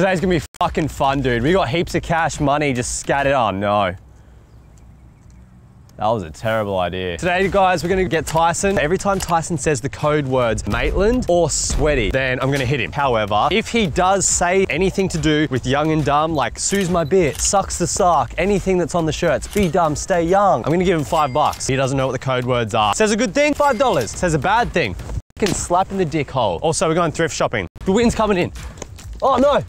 Today's gonna be fucking fun, dude. We got heaps of cash money just scattered. Oh no. That was a terrible idea. Today, guys, we're gonna get Tyson. Every time Tyson says the code words Maitland or sweaty, then I'm gonna hit him. However, if he does say anything to do with young and dumb, like Sue's my bit, sucks the sock, anything that's on the shirts, be dumb, stay young, I'm gonna give him five bucks. He doesn't know what the code words are. Says a good thing, five dollars. Says a bad thing, fucking slap in the dick hole. Also, we're going thrift shopping. The wind's coming in. Oh no,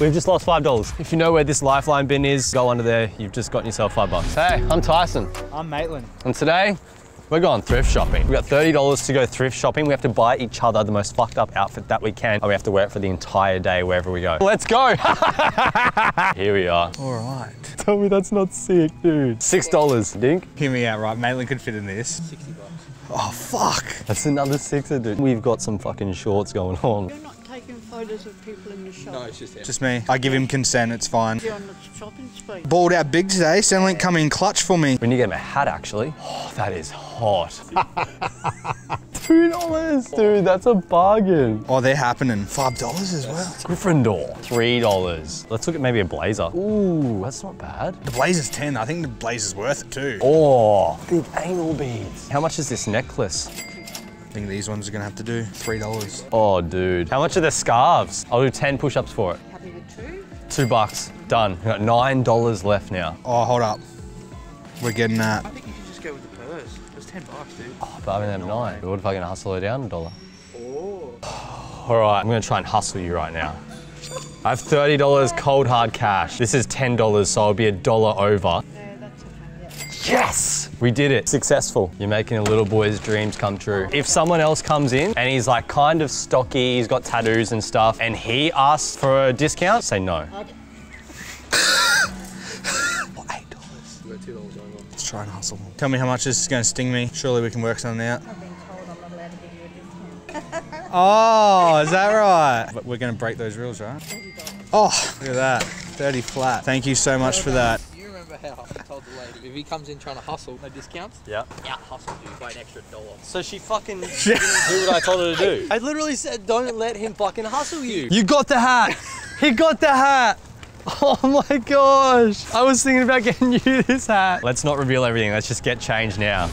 We've just lost $5. If you know where this lifeline bin is, go under there. You've just gotten yourself five bucks. Hey, I'm Tyson. I'm Maitland. And today, we're going thrift shopping. We've got $30 to go thrift shopping. We have to buy each other the most fucked up outfit that we can, and we have to wear it for the entire day wherever we go. Let's go. Here we are. All right. Tell me that's not sick, dude. $6, Dink. Hear me out, right? Maitland could fit in this. 60 bucks. Oh, fuck. That's another sixer, dude. We've got some fucking shorts going on. You're not taking photos of people in the shop. No, it's just him. Just me. I give him consent, it's fine. You're on the shopping spree. Balled out big today. Eh? Centrelink come in clutch for me. We need to get him a hat, actually. Oh, that is hot. $2, dude. That's a bargain. Oh, they're happening. $5 as well. Gryffindor, $3. Let's look at maybe a blazer. Ooh, that's not bad. The blazer's 10. I think the blazer's worth it too. Oh, big anal beads. How much is this necklace? I think these ones are gonna have to do $3. Oh, dude. How much are the scarves? I'll do 10 push-ups for it. Happy with two? Two bucks, done. We got $9 left now. Oh, hold up. We're getting that. I think you should just go with the purse. It was 10 bucks, dude. Oh, but I only have nine. What if I can hustle her down a dollar? Oh. All right, I'm gonna try and hustle you right now. I have $30 cold hard cash. This is $10, so I'll be a dollar over. Yeah, that's okay. Yeah. Yes! We did it. Successful. You're making a little boy's dreams come true. If someone else comes in and he's like kind of stocky, he's got tattoos and stuff, and he asks for a discount, say no. Okay. Oh, $8. You got $2 going on. Let's try and hustle. Tell me how much this is gonna sting me. Surely we can work something out. I've been told I'm not allowed to give you. Oh, is that right? But we're gonna break those rules, right? Oh, look at that. 30 flat. Thank you so much for that. You remember how I told the lady, if he comes in trying to hustle, no discounts? Yeah. Out hustle you by an extra dollar. So she fucking didn't do what I told her to do. I literally said, don't let him fucking hustle you. You got the hat. He got the hat. Oh my gosh. I was thinking about getting you this hat. Let's not reveal everything. Let's just get changed now.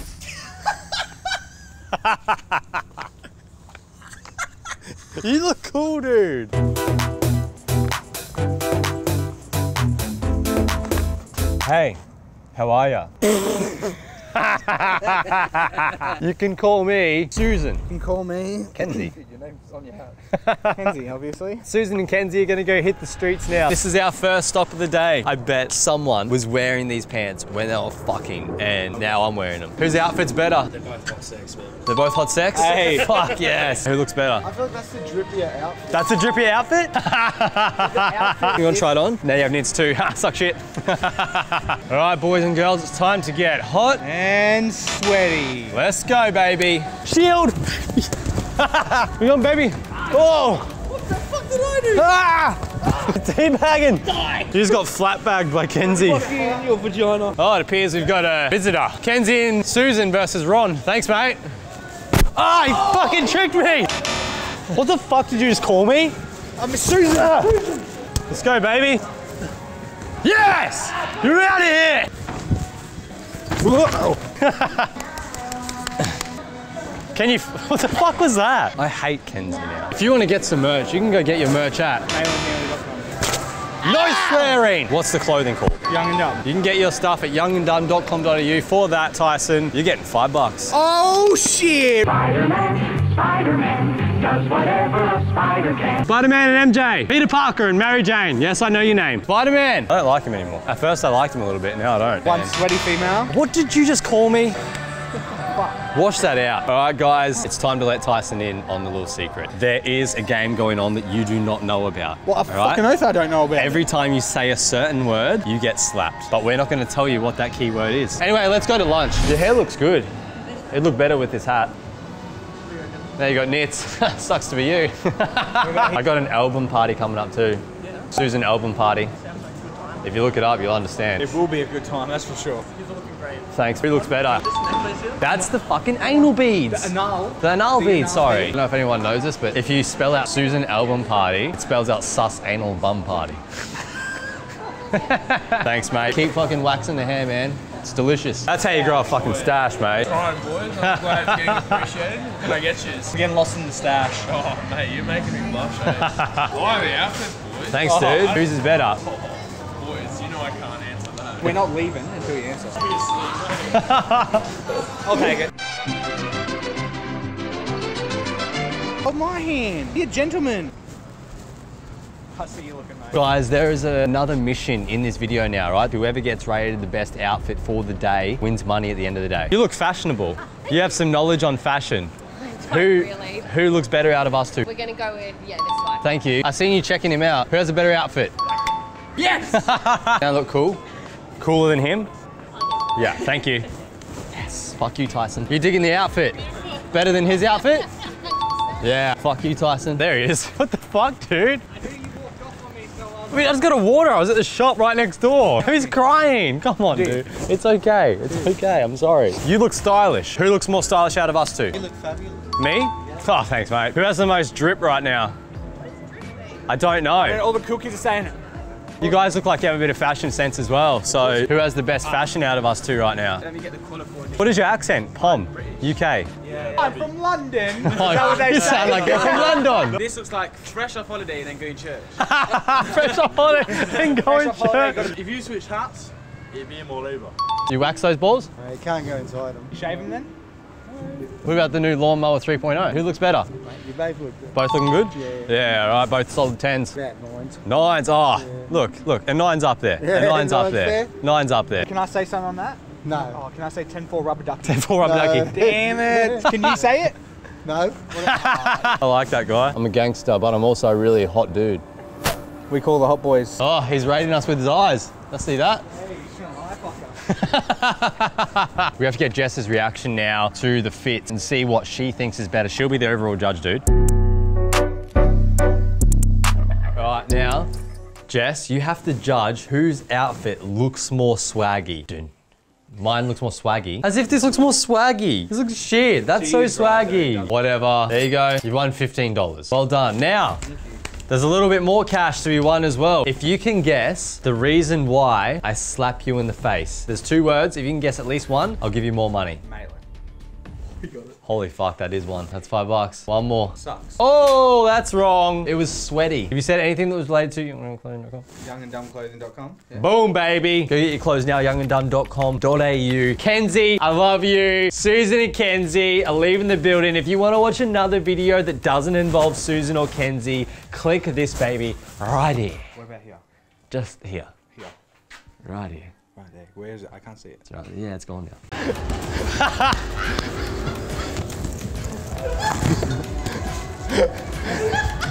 you look cool, dude. Hey, how are ya? you can call me Susan. You can call me Kenzie. Your name's on your hat. Kenzie, obviously. Susan and Kenzie are gonna go hit the streets now. This is our first stop of the day. I bet someone was wearing these pants when they were fucking, and now I'm wearing them. Whose outfit's better? They're both hot sex, man. They're both hot sex? Hey. Fuck yes. Who looks better? I feel like that's the drippier outfit. That's a drippier outfit? you wanna try it on? Now you have nits too. Suck shit. All right, boys and girls, it's time to get hot. And sweaty. Let's go, baby. Shield. we on, baby. Oh. What the fuck did I do? Ah! Teabagging. Die. You just got flat bagged by Kenzie. In your vagina. Oh, it appears we've got a visitor. Kenzie and Susan versus Ron. Thanks, mate. Ah, he fucking tricked me. What the fuck did you just call me? I'm Susan. Let's go, baby. Yes! You're out of here! Can you, what the fuck was that? I hate Kenzie now. If you want to get some merch, you can go get your merch at No Swearing! What's the clothing called? Young and dumb. You can get your stuff at younganddumb.com.au. For that, Tyson, you're getting five bucks. Oh shit! Spider-Man, Spider-Man, does whatever a spider can. Spider-Man and MJ, Peter Parker and Mary Jane. Yes, I know your name. Spider-Man. I don't like him anymore. At first I liked him a little bit, now I don't. One man. sweaty female. What did you just call me? Wash that out. All right, guys, it's time to let Tyson in on the little secret. There is a game going on that you do not know about. What a all right? fucking oath I don't know about. Every time you say a certain word, you get slapped. But we're not going to tell you what that key word is. Anyway, let's go to lunch. Your hair looks good. It'd look better with this hat. There you got nits. Sucks to be you. I got an album party coming up too. Susan album party. If you look it up, you'll understand. It will be a good time, that's for sure. Thanks. Who looks better? That's the fucking anal beads. The anal. The anal beads, sorry. I don't know if anyone knows this, but if you spell out Susan Album Party, it spells out sus anal bum party. Thanks, mate. Keep fucking waxing the hair, man. It's delicious. That's how you grow a fucking stash, mate. Trying, boys. I'm glad it's getting appreciated. Can I get you? We're getting lost in the stash. Oh, mate, you're making me blush. Eh? Why the outfit, boys? Thanks, dude. Whose is better? Boys, you know I can't answer that. We're not leaving until you answer. I'll take it. Hold my hand. Be a gentleman. I looking, mate. Guys, there is another mission in this video now, right? Whoever gets rated the best outfit for the day wins money at the end of the day. You look fashionable. You have some knowledge on fashion. Who, really. who looks better out of us two? We're gonna go with yeah this one. Thank you. I seen you checking him out. Who has a better outfit? Yes! I look cool. Cooler than him? Yeah, thank you. Yes. Fuck you, Tyson. You digging the outfit? Better than his outfit? Yeah. Fuck you, Tyson. There he is. What the fuck, dude? I mean, I just got a water. I was at the shop right next door. Who's crying. Come on, dude. It's okay. It's okay. I'm sorry. You look stylish. Who looks more stylish out of us two? You look fabulous. Me? Oh, thanks, mate. Who has the most drip right now? I don't know. All the cookies are saying You guys look like you have a bit of fashion sense as well. So who has the best fashion out of us two right now? Let me get the colour for you. What is your accent? Pom, UK. I'm from London. Oh, you sound like you're from London. This looks like fresh off holiday and then going to church. Fresh off holiday and going Fresh off holiday, church. If you switch hats, It'd be him all over. Do you wax those balls? You can't go inside them. you shave them then? What about the new lawnmower 3.0? Who looks better? You both look good. Both looking good? Yeah. Yeah, all right, both solid tens. About nines. Nines, oh, look, look, a nine's up there. Yeah, a nine's up there. there. Nine's up there. Can I say something on that? No. Oh, can I say 10-4 rubber ducky? 10 4 rubber No. ducky. Damn it. Can you say it? No. I like that guy. I'm a gangster, but I'm also really a hot dude. We call the hot boys. Oh, he's rating us with his eyes. Let's see that. We have to get Jess's reaction now to the fit and see what she thinks is better. She'll be the overall judge, dude. All right, now, Jess, you have to judge whose outfit looks more swaggy. Dude, mine looks more swaggy. As if this looks more swaggy. This looks shit. That's so swaggy. Whatever. There you go. You've won $15. Well done. Now, there's a little bit more cash to be won as well. If you can guess the reason why I slap you in the face, there's two words. If you can guess at least one, I'll give you more money. Maitland. Holy fuck, that is one. That's five bucks. One more. Sucks. Oh, that's wrong. It was sweaty. Have you said anything that was related to younganddumbclothing.com? Younganddumbclothing.com. Yeah. Boom, baby. Go get your clothes now, younganddumb.com.au. Kenzie, I love you. Susan and Kenzie are leaving the building. If you want to watch another video that doesn't involve Susan or Kenzie, click this baby right here. What about here? Just here. Here. Right here. Right there. Where is it? I can't see it. It's right. Yeah, it's gone now.